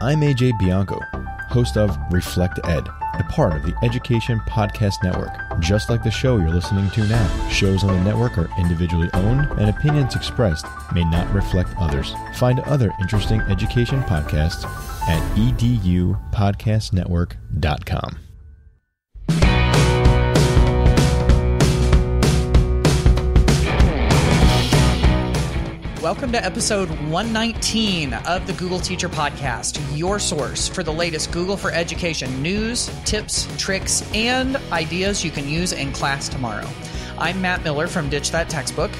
I'm AJ Bianco, host of Reflect Ed, a part of the Education Podcast Network. Just like the show you're listening to now, shows on the network are individually owned and opinions expressed may not reflect others. Find other interesting education podcasts at edupodcastnetwork.com. Welcome to episode 119 of the Google Teacher Podcast, your source for the latest Google for Education news, tips, tricks, and ideas you can use in class tomorrow. I'm Matt Miller from Ditch That Textbook.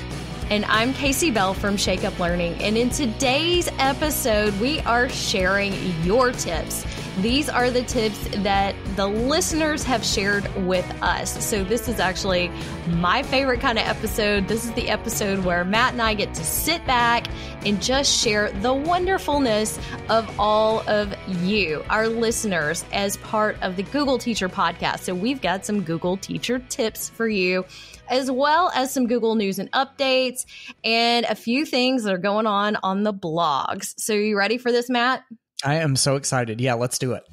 And I'm Casey Bell from Shake Up Learning. And in today's episode, we are sharing your tips these are the tips that the listeners have shared with us. So, this is actually my favorite kind of episode. This is the episode where Matt and I get to sit back and just share the wonderfulness of all of you, our listeners, as part of the Google Teacher podcast. So, we've got some Google Teacher tips for you as well as some Google News and updates and a few things that are going on on the blogs. So, you ready for this, Matt? I am so excited. Yeah, let's do it.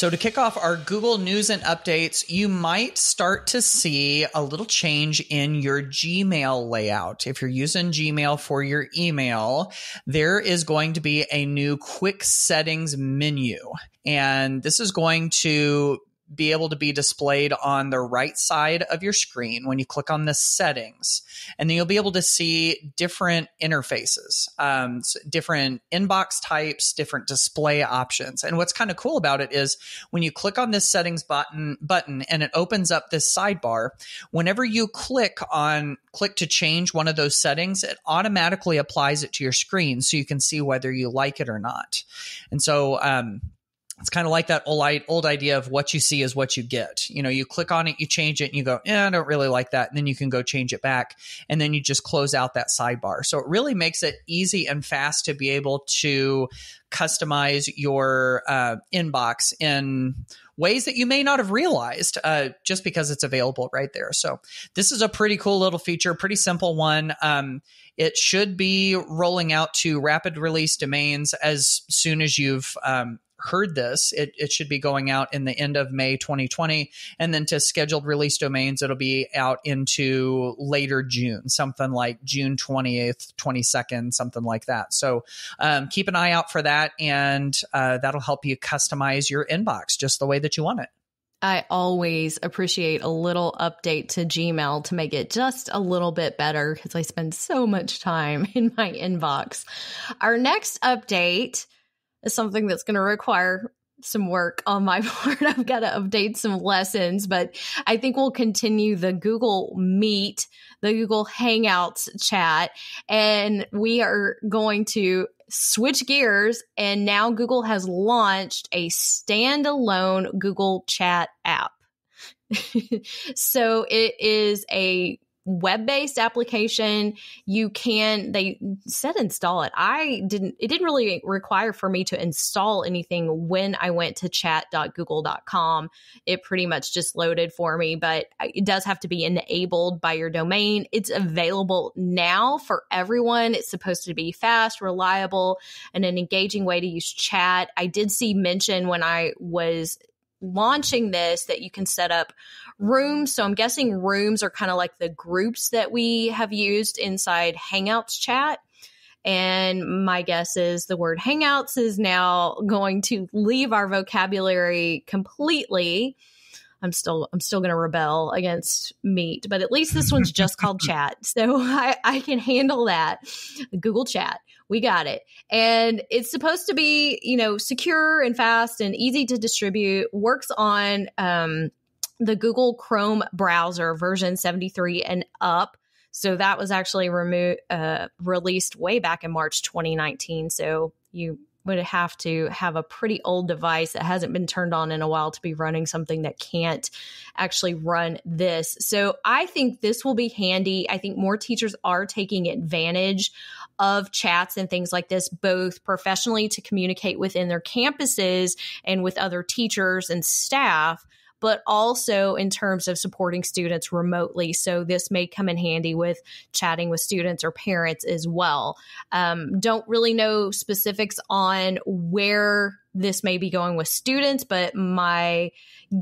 So, to kick off our Google News and updates, you might start to see a little change in your Gmail layout. If you're using Gmail for your email, there is going to be a new quick settings menu. And this is going to be able to be displayed on the right side of your screen when you click on the settings. And then you'll be able to see different interfaces, um, different inbox types, different display options. And what's kind of cool about it is when you click on this settings button button and it opens up this sidebar, whenever you click on click to change one of those settings, it automatically applies it to your screen so you can see whether you like it or not. And so um, it's kind of like that old old idea of what you see is what you get. You know, you click on it, you change it, and you go, "Yeah, I don't really like that." And then you can go change it back, and then you just close out that sidebar. So it really makes it easy and fast to be able to customize your uh, inbox in ways that you may not have realized uh, just because it's available right there. So this is a pretty cool little feature, pretty simple one. Um, it should be rolling out to rapid release domains as soon as you've um, heard this, it, it should be going out in the end of May 2020. And then to scheduled release domains, it'll be out into later June, something like June 20th, 22nd, something like that. So um, keep an eye out for that. And uh, that'll help you customize your inbox just the way that you want it. I always appreciate a little update to Gmail to make it just a little bit better because I spend so much time in my inbox. Our next update is something that's going to require some work on my part. I've got to update some lessons, but I think we'll continue the Google Meet, the Google Hangouts chat, and we are going to switch gears. And now Google has launched a standalone Google Chat app. so it is a web-based application. You can they said install it. I didn't it didn't really require for me to install anything when i went to chat.google.com it pretty much just loaded for me but it does have to be enabled by your domain. It's available now for everyone. It's supposed to be fast reliable and an engaging way to use chat. I did see mention when i was launching this that you can set up rooms. So I'm guessing rooms are kind of like the groups that we have used inside Hangouts chat. And my guess is the word Hangouts is now going to leave our vocabulary completely. I'm still I'm still going to rebel against Meet, but at least this one's just called Chat, so I, I can handle that. Google Chat, we got it, and it's supposed to be you know secure and fast and easy to distribute. Works on um, the Google Chrome browser version 73 and up. So that was actually remo- uh, released way back in March 2019. So you would have to have a pretty old device that hasn't been turned on in a while to be running something that can't actually run this. So I think this will be handy. I think more teachers are taking advantage of chats and things like this, both professionally to communicate within their campuses and with other teachers and staff but also in terms of supporting students remotely. So this may come in handy with chatting with students or parents as well. Um, don't really know specifics on where this may be going with students, but my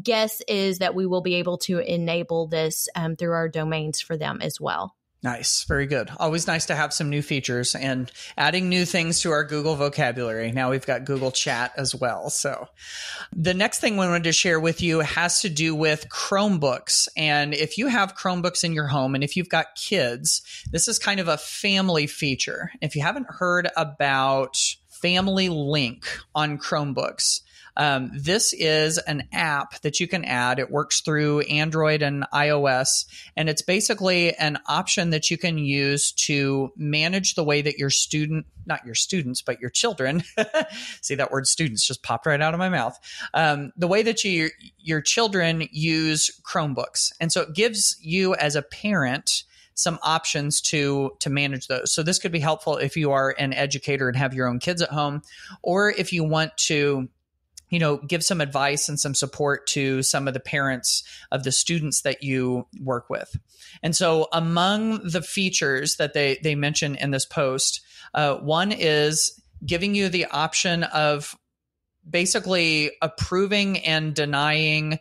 guess is that we will be able to enable this um, through our domains for them as well. Nice. Very good. Always nice to have some new features and adding new things to our Google vocabulary. Now we've got Google Chat as well. So the next thing we wanted to share with you has to do with Chromebooks. And if you have Chromebooks in your home and if you've got kids, this is kind of a family feature. If you haven't heard about Family Link on Chromebooks, um, this is an app that you can add. It works through Android and iOS, and it's basically an option that you can use to manage the way that your student, not your students, but your children, see that word students just popped right out of my mouth. Um, the way that you, your children use Chromebooks. And so it gives you as a parent, some options to to manage those. So this could be helpful if you are an educator and have your own kids at home, or if you want to you know, give some advice and some support to some of the parents of the students that you work with. And so, among the features that they they mention in this post, uh, one is giving you the option of basically approving and denying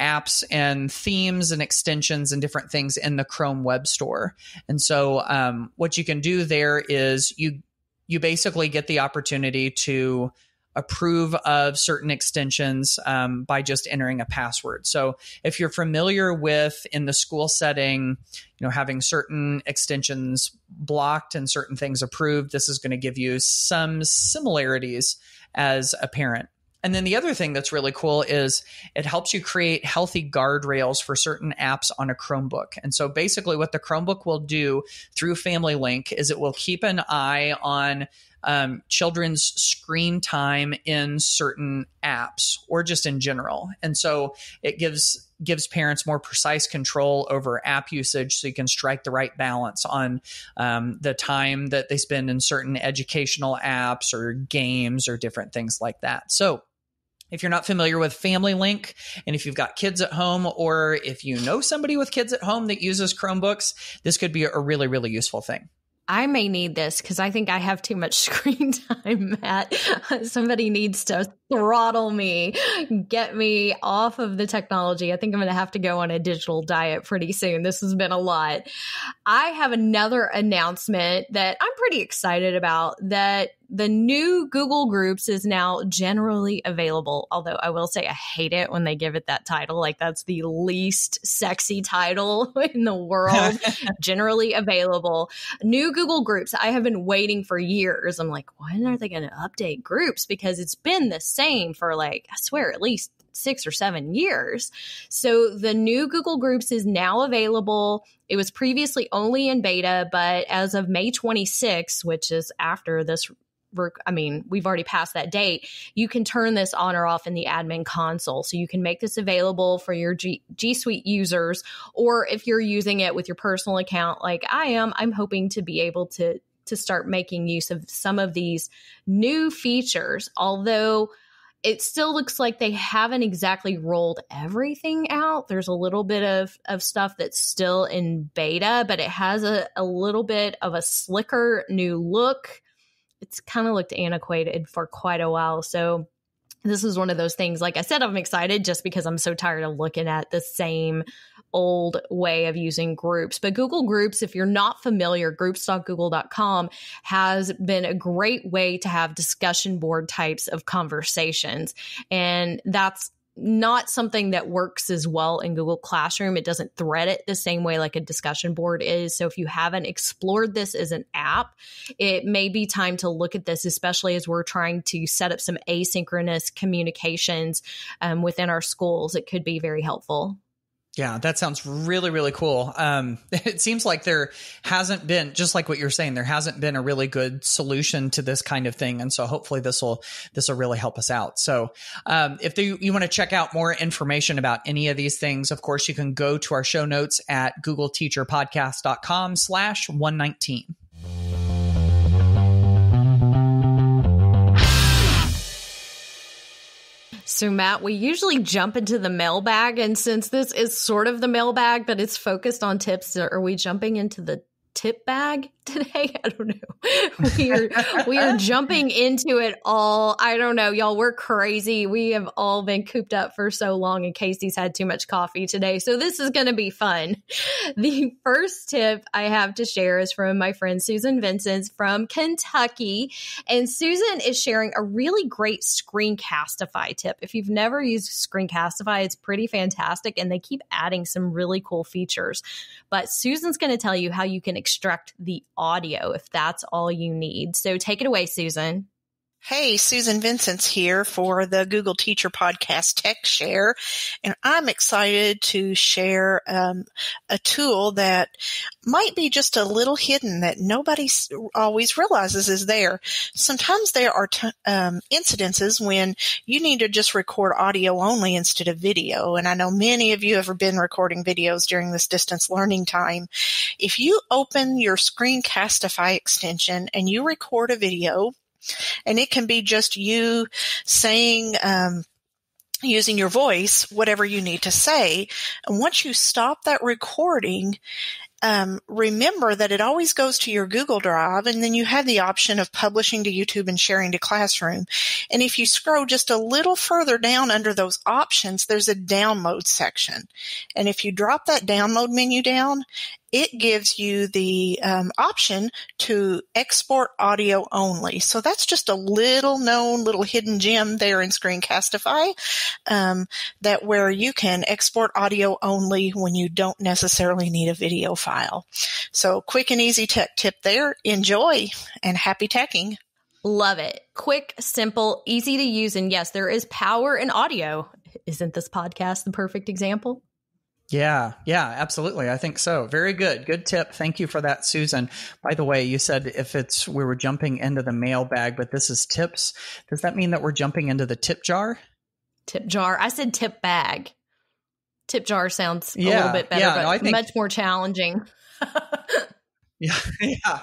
apps and themes and extensions and different things in the Chrome Web Store. And so, um, what you can do there is you you basically get the opportunity to approve of certain extensions um, by just entering a password. So if you're familiar with in the school setting, you know, having certain extensions blocked and certain things approved, this is going to give you some similarities as a parent. And then the other thing that's really cool is it helps you create healthy guardrails for certain apps on a Chromebook. And so basically, what the Chromebook will do through Family Link is it will keep an eye on um, children's screen time in certain apps or just in general. And so it gives gives parents more precise control over app usage so you can strike the right balance on um, the time that they spend in certain educational apps or games or different things like that. So if you're not familiar with Family Link, and if you've got kids at home, or if you know somebody with kids at home that uses Chromebooks, this could be a really, really useful thing. I may need this because I think I have too much screen time, Matt. Somebody needs to throttle me, get me off of the technology. I think I'm going to have to go on a digital diet pretty soon. This has been a lot. I have another announcement that I'm pretty excited about that the new Google Groups is now generally available. Although I will say I hate it when they give it that title. Like that's the least sexy title in the world. generally available. New Google Groups. I have been waiting for years. I'm like, when are they going to update groups? Because it's been the same for like, I swear, at least six or seven years. So the new Google Groups is now available. It was previously only in beta, but as of May 26, which is after this I mean, we've already passed that date. You can turn this on or off in the admin console. So you can make this available for your G, G Suite users, or if you're using it with your personal account, like I am, I'm hoping to be able to to start making use of some of these new features. Although it still looks like they haven't exactly rolled everything out. There's a little bit of, of stuff that's still in beta, but it has a, a little bit of a slicker new look. It's kind of looked antiquated for quite a while. So this is one of those things. Like I said, I'm excited just because I'm so tired of looking at the same old way of using groups. But Google Groups, if you're not familiar, groups.google.com has been a great way to have discussion board types of conversations. And that's not something that works as well in Google Classroom. It doesn't thread it the same way like a discussion board is. So if you haven't explored this as an app, it may be time to look at this, especially as we're trying to set up some asynchronous communications um, within our schools. It could be very helpful. Yeah, that sounds really, really cool. Um, it seems like there hasn't been, just like what you're saying, there hasn't been a really good solution to this kind of thing, and so hopefully this will this will really help us out. So, um, if you, you want to check out more information about any of these things, of course, you can go to our show notes at googleteacherpodcast.com/slash one nineteen. So, Matt, we usually jump into the mailbag. And since this is sort of the mailbag, but it's focused on tips, are we jumping into the tip bag today. I don't know. We are we are jumping into it all. I don't know, y'all. We're crazy. We have all been cooped up for so long, and Casey's had too much coffee today, so this is going to be fun. The first tip I have to share is from my friend Susan Vincentz from Kentucky, and Susan is sharing a really great Screencastify tip. If you've never used Screencastify, it's pretty fantastic, and they keep adding some really cool features. But Susan's going to tell you how you can extract the audio if that's all you need. So take it away, Susan. Hey, Susan Vincentz here for the Google Teacher Podcast Tech Share, and I'm excited to share um, a tool that might be just a little hidden that nobody always realizes is there. Sometimes there are t- um, incidences when you need to just record audio only instead of video, and I know many of you have been recording videos during this distance learning time. If you open your Screencastify extension and you record a video, and it can be just you saying, um, using your voice, whatever you need to say. And once you stop that recording, um, remember that it always goes to your Google Drive, and then you have the option of publishing to YouTube and sharing to Classroom. And if you scroll just a little further down under those options, there's a download section. And if you drop that download menu down, it gives you the um, option to export audio only. So that's just a little known little hidden gem there in Screencastify um, that where you can export audio only when you don't necessarily need a video file. So quick and easy tech tip there. Enjoy and happy teching. Love it. Quick, simple, easy to use. And yes, there is power in audio. Isn't this podcast the perfect example? Yeah, yeah, absolutely. I think so. Very good. Good tip. Thank you for that, Susan. By the way, you said if it's we were jumping into the mailbag, but this is tips. Does that mean that we're jumping into the tip jar? Tip jar. I said tip bag. Tip jar sounds yeah, a little bit better, yeah, but no, I think, much more challenging. Yeah, yeah,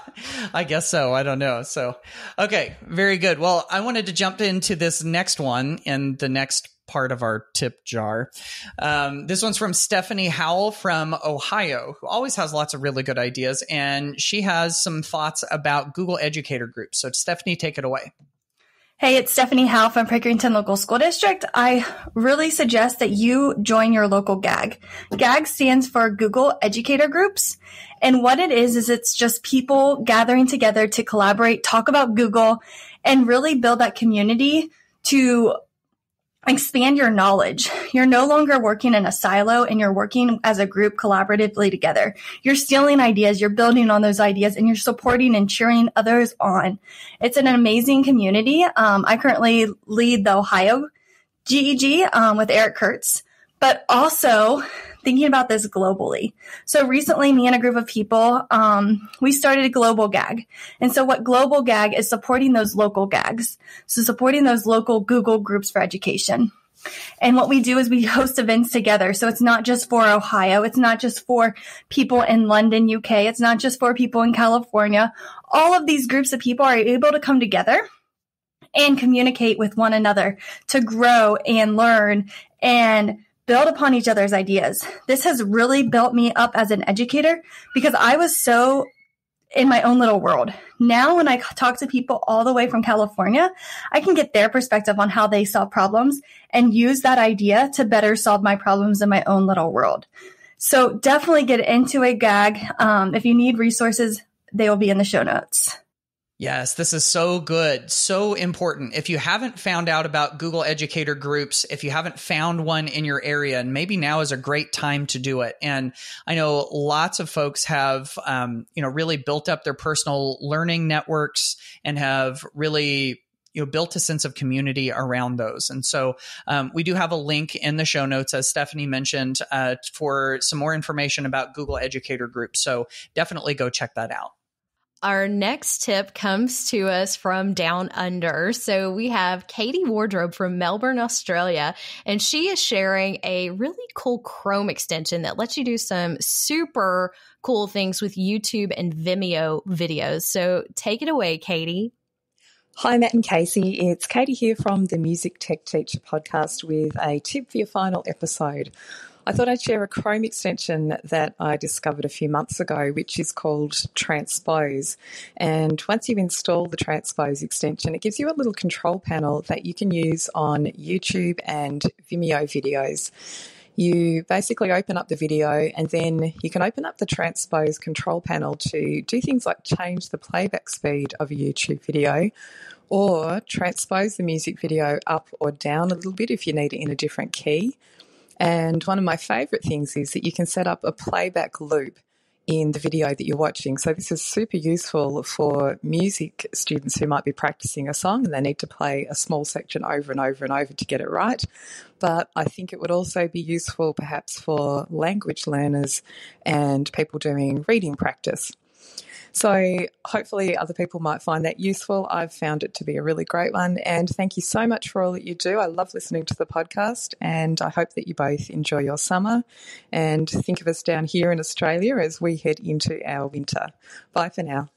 I guess so. I don't know. So, okay, very good. Well, I wanted to jump into this next one in the next part of our tip jar. Um, this one's from Stephanie Howell from Ohio, who always has lots of really good ideas. And she has some thoughts about Google Educator Groups. So, Stephanie, take it away. Hey, it's Stephanie Howell from Pickerington Local School District. I really suggest that you join your local GEG. GEG stands for Google Educator Groups. And what it is, is it's just people gathering together to collaborate, talk about Google, and really build that community to expand your knowledge. You're no longer working in a silo and you're working as a group collaboratively together. You're stealing ideas, you're building on those ideas, and you're supporting and cheering others on. It's an amazing community. Um, I currently lead the Ohio GEG um, with Eric Curts, but also thinking about this globally. So recently, me and a group of people, um, we started a global GEG. And so what global GEG is supporting those local GEGs. So supporting those local Google groups for education. And what we do is we host events together. So it's not just for Ohio. It's not just for people in London, UK. It's not just for people in California. All of these groups of people are able to come together and communicate with one another to grow and learn and build upon each other's ideas. This has really built me up as an educator because I was so in my own little world. Now, when I talk to people all the way from California, I can get their perspective on how they solve problems and use that idea to better solve my problems in my own little world. So definitely get into a GEG. Um, if you need resources, they will be in the show notes. Yes, this is so good, so important. If you haven't found out about Google Educator groups, if you haven't found one in your area, and maybe now is a great time to do it. And I know lots of folks have, um, you know, really built up their personal learning networks and have really you know built a sense of community around those and so um, we do have a link in the show notes as stephanie mentioned uh, for some more information about google educator groups so definitely go check that out our next tip comes to us from down under. So we have Katie Wardrobe from Melbourne, Australia, and she is sharing a really cool Chrome extension that lets you do some super cool things with YouTube and Vimeo videos. So take it away, Katie. Hi, Matt and Casey. It's Katie here from the Music Tech Teacher podcast with a tip for your final episode. I thought I'd share a Chrome extension that I discovered a few months ago, which is called Transpose. And once you've installed the Transpose extension, it gives you a little control panel that you can use on YouTube and Vimeo videos. You basically open up the video and then you can open up the transpose control panel to do things like change the playback speed of a YouTube video or transpose the music video up or down a little bit if you need it in a different key. And one of my favorite things is that you can set up a playback loop in the video that you're watching. So this is super useful for music students who might be practicing a song and they need to play a small section over and over and over to get it right. But I think it would also be useful perhaps for language learners and people doing reading practice. So hopefully other people might find that useful. I've found it to be a really great one. And thank you so much for all that you do. I love listening to the podcast and I hope that you both enjoy your summer and think of us down here in Australia as we head into our winter. Bye for now.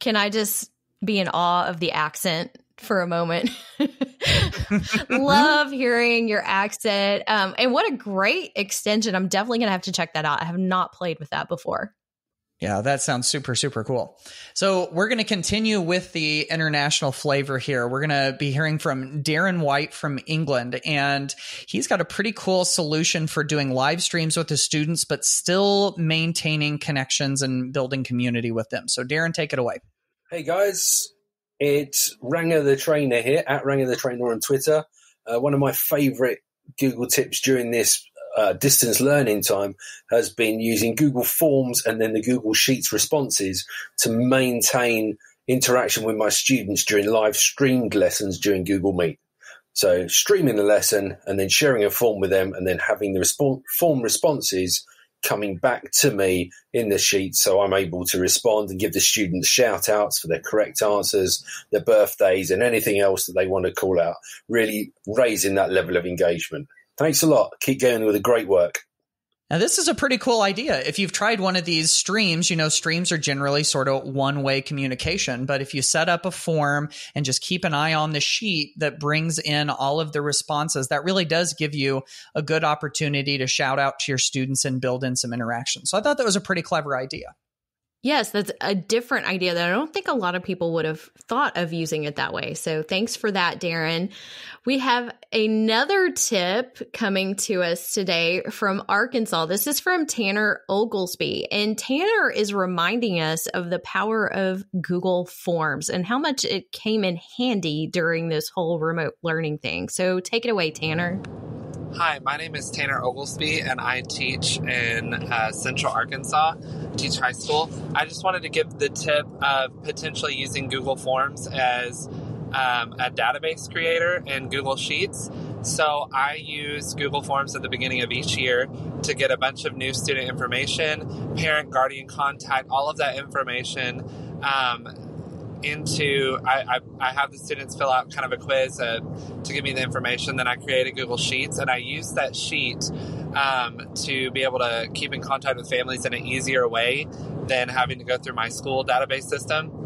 Can I just be in awe of the accent for a moment. Love hearing your accent. Um, and what a great extension. I'm definitely going to have to check that out. I have not played with that before. Yeah, that sounds super, super cool. So, we're going to continue with the international flavor here. We're going to be hearing from Daren White from England, and he's got a pretty cool solution for doing live streams with his students, but still maintaining connections and building community with them. So, Daren, take it away. Hey, guys. It's Ranger the Trainer here, at Ranger the Trainer on Twitter. Uh, one of my favorite Google tips during this uh, distance learning time has been using Google Forms and then the Google Sheets responses to maintain interaction with my students during live streamed lessons during Google Meet. So streaming the lesson and then sharing a form with them and then having the response, form responses coming back to me in the sheet so I'm able to respond and give the students shout outs for their correct answers, their birthdays and anything else that they want to call out, really raising that level of engagement. Thanks a lot. Keep going with the great work. Now, this is a pretty cool idea. If you've tried one of these streams, you know, streams are generally sort of one way communication. But if you set up a form and just keep an eye on the sheet that brings in all of the responses, that really does give you a good opportunity to shout out to your students and build in some interaction. So I thought that was a pretty clever idea. Yes, that's a different idea that I don't think a lot of people would have thought of using it that way. So thanks for that, Daren. We have another tip coming to us today from Arkansas. This is from Tanner Oglesby. And Tanner is reminding us of the power of Google Forms and how much it came in handy during this whole remote learning thing. So take it away, Tanner. Hi, my name is Tanner Oglesby, and I teach in uh, Central Arkansas, teach high school. I just wanted to give the tip of potentially using Google Forms as um, a database creator in Google Sheets. So I use Google Forms at the beginning of each year to get a bunch of new student information, parent, guardian contact, all of that information. Um, into I, I, I, have the students fill out kind of a quiz uh, to give me the information. Then i create a google sheets and i use that sheet um, to be able to keep in contact with families in an easier way than having to go through my school database system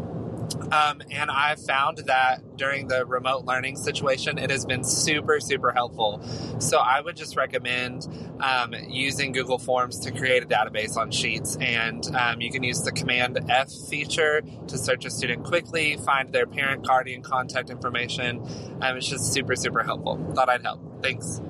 um, and I found that during the remote learning situation, it has been super, super helpful. So I would just recommend um, using Google Forms to create a database on Sheets. And um, you can use the Command F feature to search a student quickly, find their parent, guardian, contact information. Um, it's just super, super helpful. Thought I'd help. Thanks.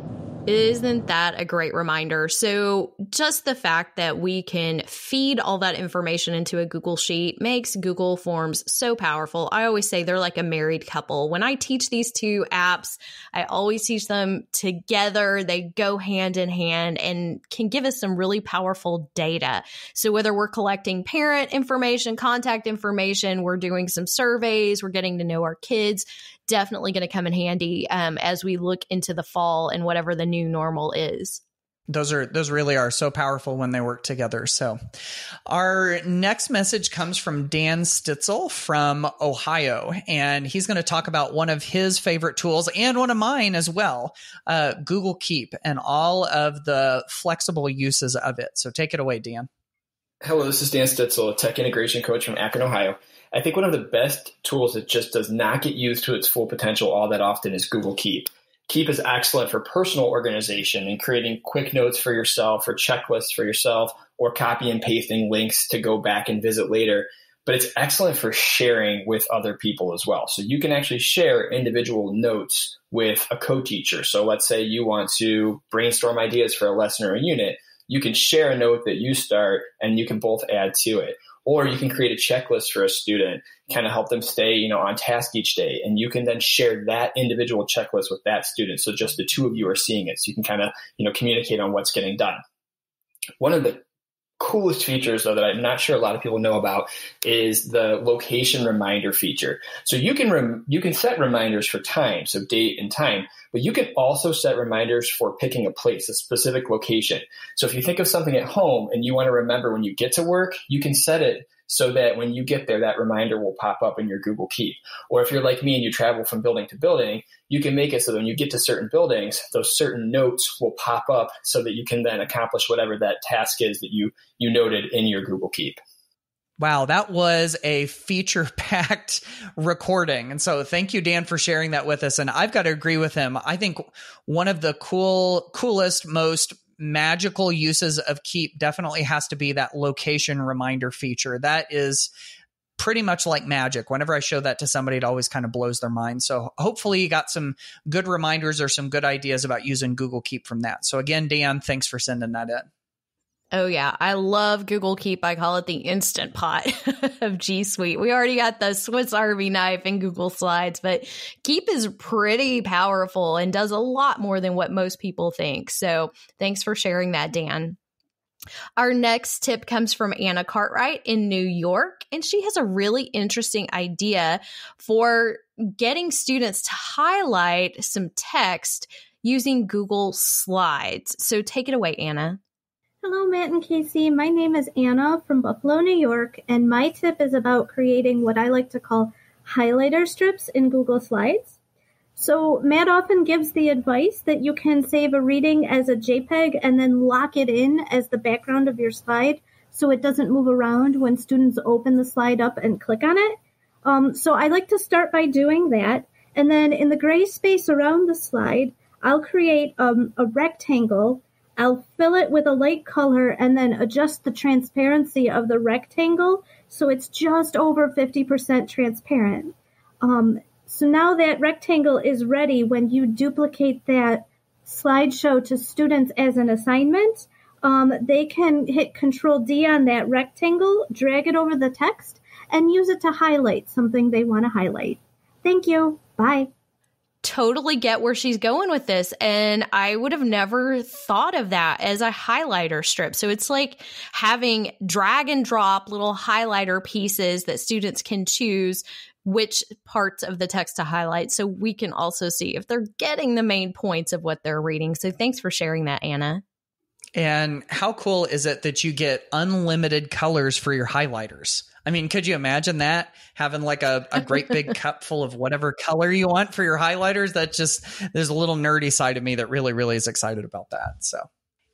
Isn't that a great reminder? So, just the fact that we can feed all that information into a Google Sheet makes Google Forms so powerful. I always say they're like a married couple. When I teach these two apps, I always teach them together. They go hand in hand and can give us some really powerful data. So, whether we're collecting parent information, contact information, we're doing some surveys, we're getting to know our kids, definitely going to come in handy um, as we look into the fall and whatever the new normal is those are those really are so powerful when they work together. So, our next message comes from Dan Stitzel from Ohio, and he's going to talk about one of his favorite tools and one of mine as well, uh, Google Keep, and all of the flexible uses of it. So, take it away, Dan. Hello, this is Dan Stitzel, a tech integration coach from Akron, Ohio. I think one of the best tools that just does not get used to its full potential all that often is Google Keep. Keep is excellent for personal organization and creating quick notes for yourself or checklists for yourself or copy and pasting links to go back and visit later. But it's excellent for sharing with other people as well. So you can actually share individual notes with a co-teacher. So let's say you want to brainstorm ideas for a lesson or a unit you can share a note that you start and you can both add to it. Or you can create a checklist for a student, kind of help them stay, you know, on task each day. And you can then share that individual checklist with that student. So just the two of you are seeing it. So you can kind of, you know, communicate on what's getting done. One of the coolest features though that I'm not sure a lot of people know about is the location reminder feature. So you can rem- you can set reminders for time, so date and time, but you can also set reminders for picking a place, a specific location. So if you think of something at home and you want to remember when you get to work, you can set it so that when you get there, that reminder will pop up in your Google Keep. Or if you're like me and you travel from building to building, you can make it so that when you get to certain buildings, those certain notes will pop up so that you can then accomplish whatever that task is that you you noted in your Google Keep. Wow, that was a feature packed recording. And so thank you, Dan, for sharing that with us. And I've got to agree with him. I think one of the cool, coolest, most magical uses of keep definitely has to be that location reminder feature. That is pretty much like magic. Whenever I show that to somebody, it always kind of blows their mind. So hopefully you got some good reminders or some good ideas about using Google Keep from that. So again, Dan, thanks for sending that in. Oh yeah, I love Google Keep. I call it the instant pot of G Suite. We already got the Swiss Army knife in Google Slides, but Keep is pretty powerful and does a lot more than what most people think. So, thanks for sharing that, Dan. Our next tip comes from Anna Cartwright in New York, and she has a really interesting idea for getting students to highlight some text using Google Slides. So, take it away, Anna. Hello, Matt and Casey. My name is Anna from Buffalo, New York, and my tip is about creating what I like to call highlighter strips in Google Slides. So, Matt often gives the advice that you can save a reading as a JPEG and then lock it in as the background of your slide so it doesn't move around when students open the slide up and click on it. Um, so, I like to start by doing that. And then in the gray space around the slide, I'll create um, a rectangle I'll fill it with a light color and then adjust the transparency of the rectangle so it's just over 50% transparent. Um, so now that rectangle is ready when you duplicate that slideshow to students as an assignment. Um, they can hit Control D on that rectangle, drag it over the text, and use it to highlight something they want to highlight. Thank you. Bye totally get where she's going with this. And I would have never thought of that as a highlighter strip. So it's like having drag and drop little highlighter pieces that students can choose which parts of the text to highlight so we can also see if they're getting the main points of what they're reading. So thanks for sharing that, Anna. And how cool is it that you get unlimited colors for your highlighters? I mean, could you imagine that having like a, a great big cup full of whatever color you want for your highlighters? That just there's a little nerdy side of me that really, really is excited about that. So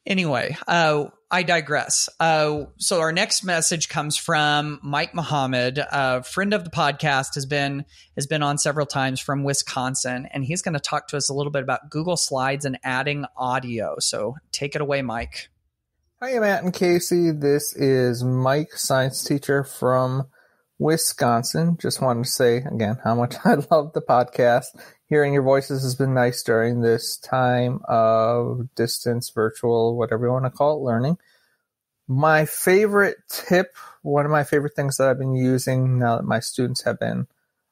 anyway, uh, I digress. Uh, so our next message comes from Mike Muhammad, a friend of the podcast, has been has been on several times from Wisconsin, and he's going to talk to us a little bit about Google Slides and adding audio. So take it away, Mike. Hi, Matt and Casey. This is Mike, science teacher from Wisconsin. Just wanted to say again how much I love the podcast. Hearing your voices has been nice during this time of distance, virtual, whatever you want to call it, learning. My favorite tip, one of my favorite things that I've been using now that my students have been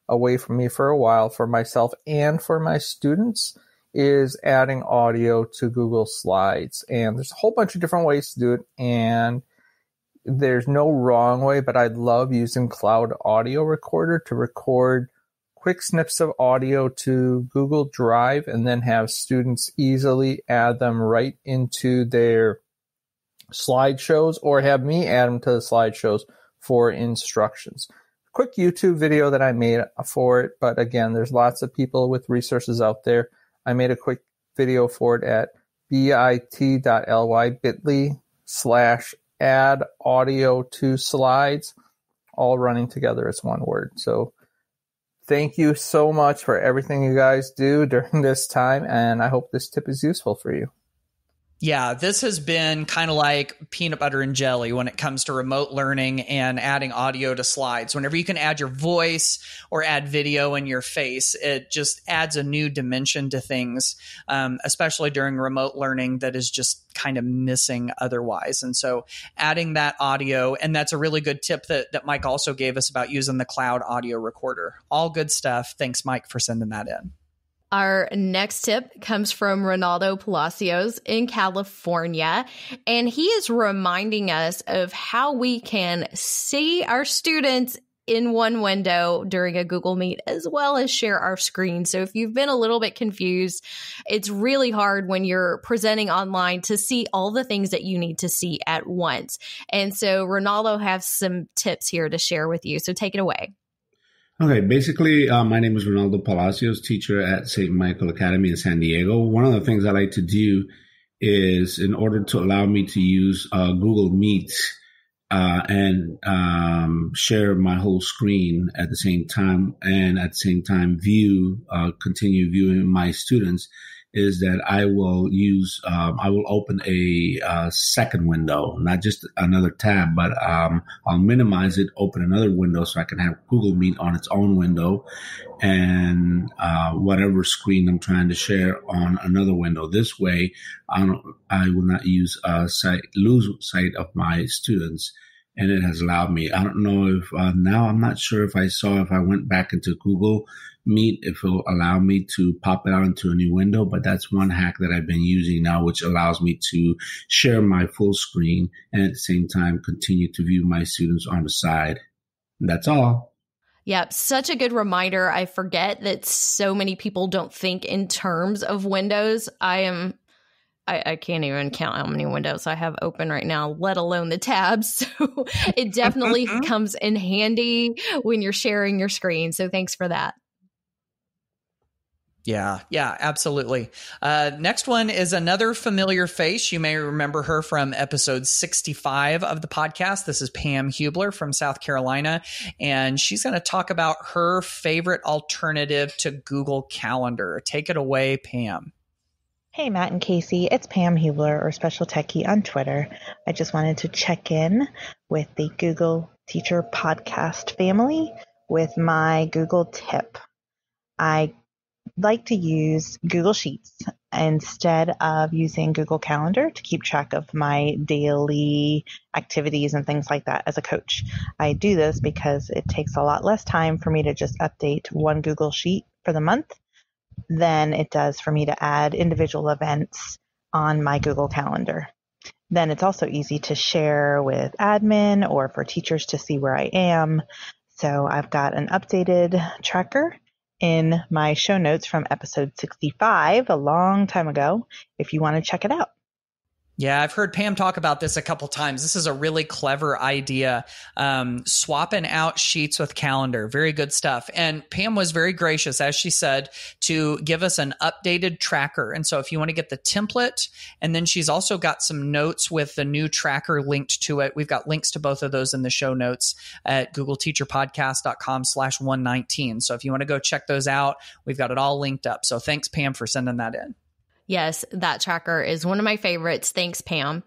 away from me for a while for myself and for my students is adding audio to Google Slides. And there's a whole bunch of different ways to do it. And there's no wrong way, but I love using Cloud Audio Recorder to record quick snips of audio to Google Drive and then have students easily add them right into their slideshows or have me add them to the slideshows for instructions. Quick YouTube video that I made for it, but again, there's lots of people with resources out there I made a quick video for it at bit.ly bit.ly slash add audio to slides, all running together as one word. So thank you so much for everything you guys do during this time, and I hope this tip is useful for you. Yeah, this has been kind of like peanut butter and jelly when it comes to remote learning and adding audio to slides. Whenever you can add your voice or add video in your face, it just adds a new dimension to things, um, especially during remote learning that is just kind of missing otherwise. And so adding that audio, and that's a really good tip that, that Mike also gave us about using the cloud audio recorder. All good stuff. Thanks, Mike, for sending that in. Our next tip comes from Ronaldo Palacios in California, and he is reminding us of how we can see our students in one window during a Google Meet as well as share our screen. So if you've been a little bit confused, it's really hard when you're presenting online to see all the things that you need to see at once. And so Ronaldo has some tips here to share with you. So take it away. Okay, basically, uh, my name is Ronaldo Palacios, teacher at St. Michael Academy in San Diego. One of the things I like to do is, in order to allow me to use uh, Google Meet uh, and um, share my whole screen at the same time, and at the same time view, uh, continue viewing my students, is that I will use, um, I will open a uh, second window, not just another tab, but um, I'll minimize it, open another window so I can have Google Meet on its own window and uh, whatever screen I'm trying to share on another window. This way, I, I will not use uh, sight, lose sight of my students and it has allowed me. I don't know if uh, now I'm not sure if I saw if I went back into Google Meet if it'll allow me to pop it out into a new window, but that's one hack that I've been using now, which allows me to share my full screen and at the same time continue to view my students on the side. And that's all. Yep, such a good reminder. I forget that so many people don't think in terms of windows. I am I, I, can't even count how many windows I have open right now, let alone the tabs. So it definitely comes in handy when you're sharing your screen. So thanks for that. Yeah, yeah, absolutely. Uh, next one is another familiar face. You may remember her from episode 65 of the podcast. This is Pam Hubler from South Carolina, and she's going to talk about her favorite alternative to Google Calendar. Take it away, Pam. Hey, Matt and Casey, it's Pam Hubler or Special Techie on Twitter. I just wanted to check in with the Google Teacher Podcast family with my Google tip. I like to use Google Sheets instead of using Google Calendar to keep track of my daily activities and things like that as a coach. I do this because it takes a lot less time for me to just update one Google Sheet for the month than it does for me to add individual events on my Google Calendar. Then it's also easy to share with admin or for teachers to see where I am. So I've got an updated tracker in my show notes from episode 65 a long time ago if you want to check it out. Yeah, I've heard Pam talk about this a couple times. This is a really clever idea. Um, swapping out sheets with calendar. Very good stuff. And Pam was very gracious, as she said, to give us an updated tracker. And so if you want to get the template, and then she's also got some notes with the new tracker linked to it. We've got links to both of those in the show notes at googleteacherpodcast.com slash 119. So if you want to go check those out, we've got it all linked up. So thanks, Pam, for sending that in. Yes, that tracker is one of my favorites. Thanks, Pam.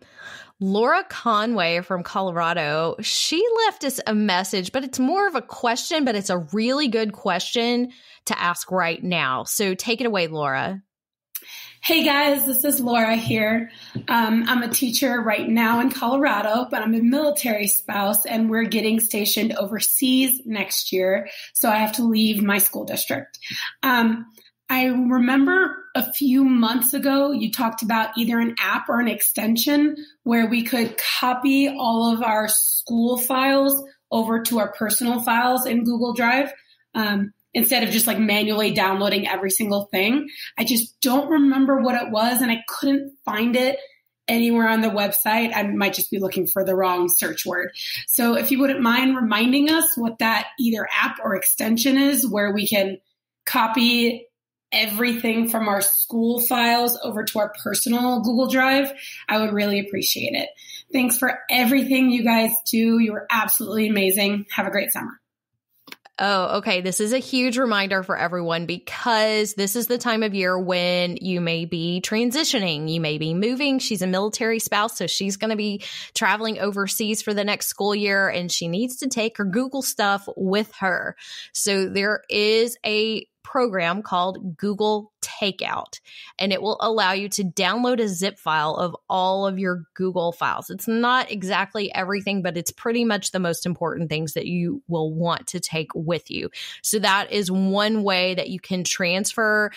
Laura Conway from Colorado, she left us a message, but it's more of a question, but it's a really good question to ask right now. So take it away, Laura. Hey guys, this is Laura here. Um, I'm a teacher right now in Colorado, but I'm a military spouse and we're getting stationed overseas next year. So I have to leave my school district. Um, I remember a few months ago, you talked about either an app or an extension where we could copy all of our school files over to our personal files in Google Drive. Um, instead of just like manually downloading every single thing. I just don't remember what it was and I couldn't find it anywhere on the website. I might just be looking for the wrong search word. So if you wouldn't mind reminding us what that either app or extension is where we can copy everything from our school files over to our personal Google Drive, I would really appreciate it. Thanks for everything you guys do. You are absolutely amazing. Have a great summer. Oh, okay. This is a huge reminder for everyone because this is the time of year when you may be transitioning. You may be moving. She's a military spouse, so she's going to be traveling overseas for the next school year and she needs to take her Google stuff with her. So there is a program called Google Takeout, and it will allow you to download a zip file of all of your Google files. It's not exactly everything, but it's pretty much the most important things that you will want to take with you. So that is one way that you can transfer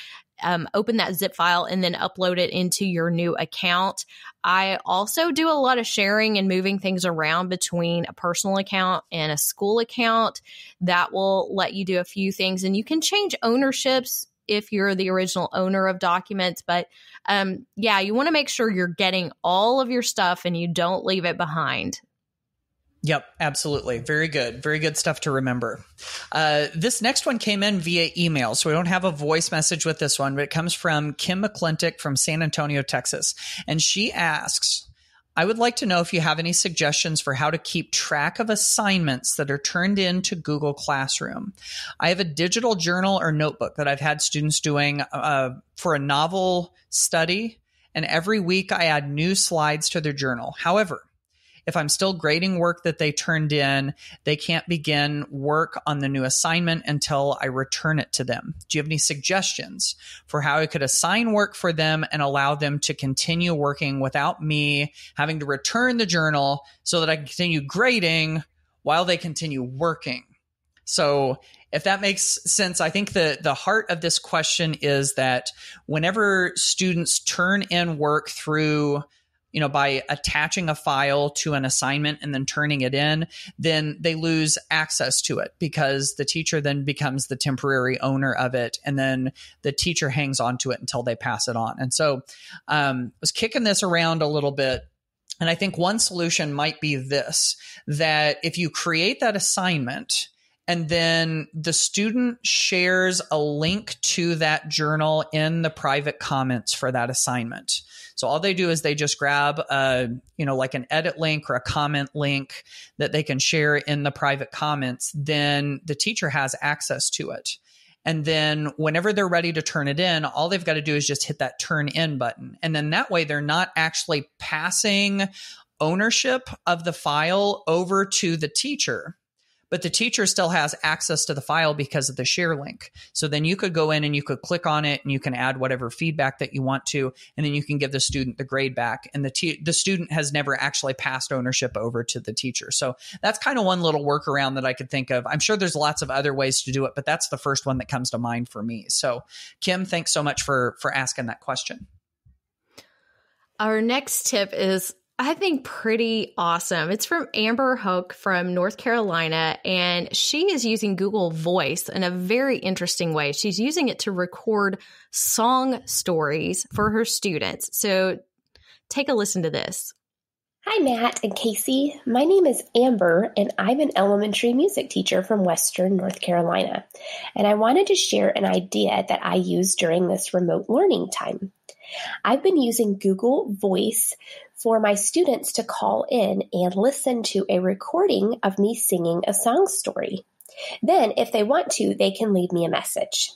um, open that zip file and then upload it into your new account. I also do a lot of sharing and moving things around between a personal account and a school account. That will let you do a few things and you can change ownerships if you're the original owner of documents. But um, yeah, you want to make sure you're getting all of your stuff and you don't leave it behind. Yep, absolutely. Very good. Very good stuff to remember. Uh, this next one came in via email, so we don't have a voice message with this one, but it comes from Kim McClintock from San Antonio, Texas. And she asks, I would like to know if you have any suggestions for how to keep track of assignments that are turned into Google Classroom. I have a digital journal or notebook that I've had students doing uh, for a novel study, and every week I add new slides to their journal. However, if I'm still grading work that they turned in, they can't begin work on the new assignment until I return it to them. Do you have any suggestions for how I could assign work for them and allow them to continue working without me having to return the journal so that I can continue grading while they continue working? So if that makes sense, I think the the heart of this question is that whenever students turn in work through you know, by attaching a file to an assignment and then turning it in, then they lose access to it because the teacher then becomes the temporary owner of it. And then the teacher hangs on to it until they pass it on. And so um, I was kicking this around a little bit. And I think one solution might be this that if you create that assignment, and then the student shares a link to that journal in the private comments for that assignment. So all they do is they just grab a, you know, like an edit link or a comment link that they can share in the private comments. Then the teacher has access to it. And then whenever they're ready to turn it in, all they've got to do is just hit that turn in button. And then that way they're not actually passing ownership of the file over to the teacher but the teacher still has access to the file because of the share link. So then you could go in and you could click on it and you can add whatever feedback that you want to, and then you can give the student the grade back. And the te- the student has never actually passed ownership over to the teacher. So that's kind of one little workaround that I could think of. I'm sure there's lots of other ways to do it, but that's the first one that comes to mind for me. So Kim, thanks so much for for asking that question. Our next tip is I think pretty awesome. It's from Amber Hook from North Carolina, and she is using Google Voice in a very interesting way. She's using it to record song stories for her students. So take a listen to this. Hi, Matt and Casey. My name is Amber, and I'm an elementary music teacher from Western North Carolina. And I wanted to share an idea that I use during this remote learning time. I've been using Google Voice for my students to call in and listen to a recording of me singing a song story. Then, if they want to, they can leave me a message.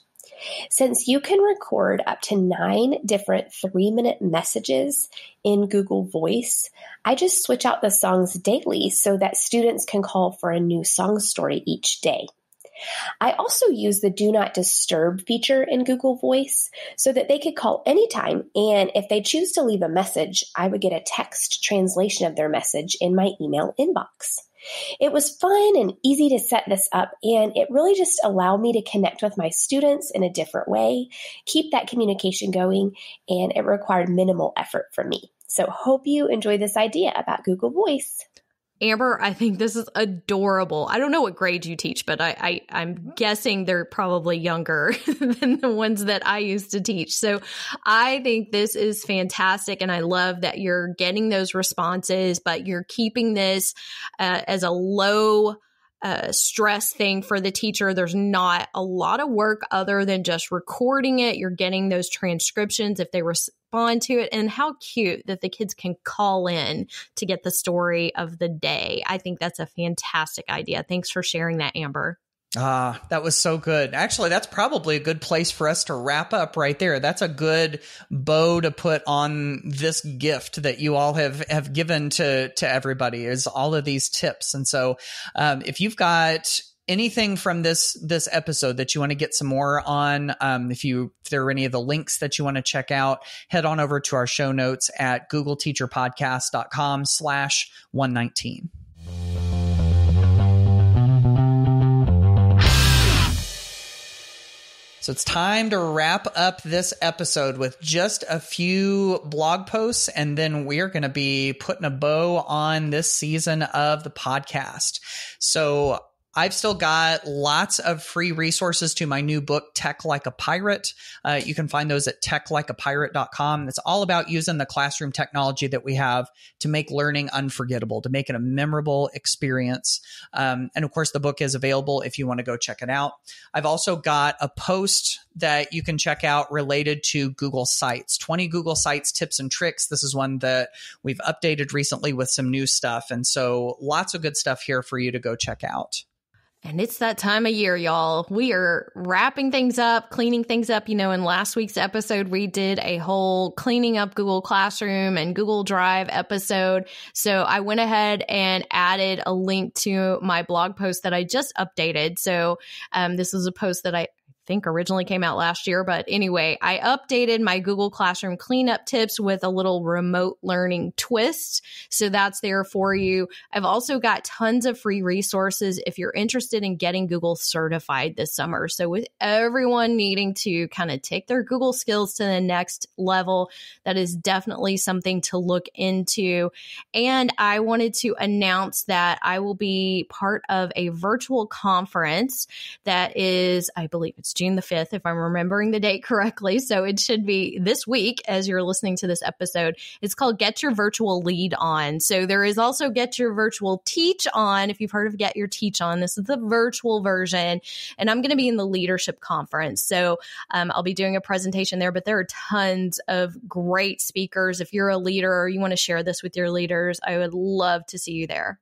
Since you can record up to nine different three minute messages in Google Voice, I just switch out the songs daily so that students can call for a new song story each day. I also use the do not disturb feature in Google Voice so that they could call anytime. And if they choose to leave a message, I would get a text translation of their message in my email inbox. It was fun and easy to set this up, and it really just allowed me to connect with my students in a different way, keep that communication going, and it required minimal effort from me. So, hope you enjoy this idea about Google Voice. Amber, I think this is adorable. I don't know what grade you teach, but I, I am guessing they're probably younger than the ones that I used to teach. So I think this is fantastic, and I love that you're getting those responses, but you're keeping this uh, as a low stress thing for the teacher. There's not a lot of work other than just recording it. You're getting those transcriptions if they respond to it, and how cute that the kids can call in to get the story of the day. I think that's a fantastic idea. Thanks for sharing that, Amber. Ah, that was so good. Actually, that's probably a good place for us to wrap up right there. That's a good bow to put on this gift that you all have have given to to everybody is all of these tips. And so, um, if you've got anything from this this episode that you want to get some more on um, if you if there are any of the links that you want to check out head on over to our show notes at googleteacherpodcast.com slash 119 So it's time to wrap up this episode with just a few blog posts, and then we are going to be putting a bow on this season of the podcast. So I've still got lots of free resources to my new book, Tech Like a Pirate. Uh, you can find those at techlikeapirate.com. It's all about using the classroom technology that we have to make learning unforgettable, to make it a memorable experience. Um, and of course, the book is available if you want to go check it out. I've also got a post that you can check out related to Google Sites 20 Google Sites tips and tricks. This is one that we've updated recently with some new stuff. And so lots of good stuff here for you to go check out. And it's that time of year, y'all. We are wrapping things up, cleaning things up. You know, in last week's episode, we did a whole cleaning up Google Classroom and Google Drive episode. So I went ahead and added a link to my blog post that I just updated. So um, this was a post that I think originally came out last year. But anyway, I updated my Google Classroom cleanup tips with a little remote learning twist. So that's there for mm-hmm. you. I've also got tons of free resources if you're interested in getting Google certified this summer. So with everyone needing to kind of take their Google skills to the next level, that is definitely something to look into. And I wanted to announce that I will be part of a virtual conference that is, I believe it's June the 5th, if I'm remembering the date correctly. So it should be this week as you're listening to this episode. It's called Get Your Virtual Lead On. So there is also Get Your Virtual Teach On. If you've heard of Get Your Teach On, this is the virtual version. And I'm going to be in the leadership conference. So um, I'll be doing a presentation there, but there are tons of great speakers. If you're a leader or you want to share this with your leaders, I would love to see you there.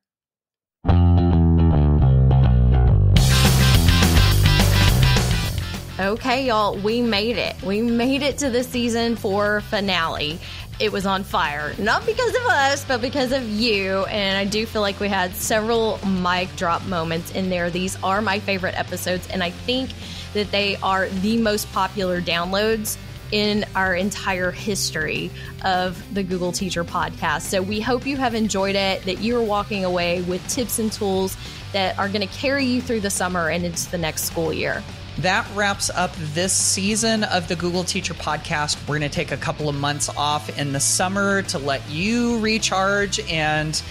Okay, y'all, we made it. We made it to the season four finale. It was on fire, not because of us, but because of you. And I do feel like we had several mic drop moments in there. These are my favorite episodes, and I think that they are the most popular downloads in our entire history of the Google Teacher podcast. So we hope you have enjoyed it, that you are walking away with tips and tools that are going to carry you through the summer and into the next school year that wraps up this season of the Google Teacher Podcast. We're going to take a couple of months off in the summer to let you recharge and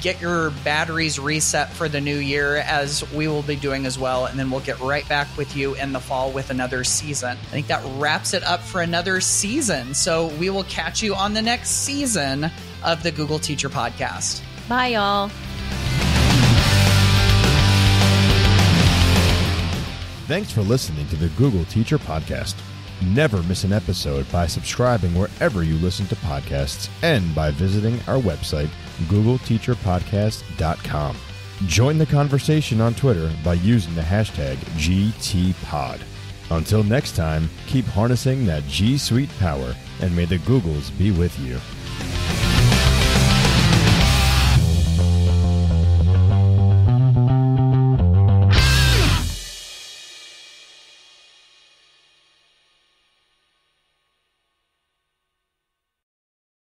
get your batteries reset for the new year, as we will be doing as well. And then we'll get right back with you in the fall with another season. I think that wraps it up for another season. So we will catch you on the next season of the Google Teacher Podcast. Bye, y'all. Thanks for listening to the Google Teacher Podcast. Never miss an episode by subscribing wherever you listen to podcasts and by visiting our website, googleteacherpodcast.com. Join the conversation on Twitter by using the hashtag GTPod. Until next time, keep harnessing that G Suite power and may the Googles be with you.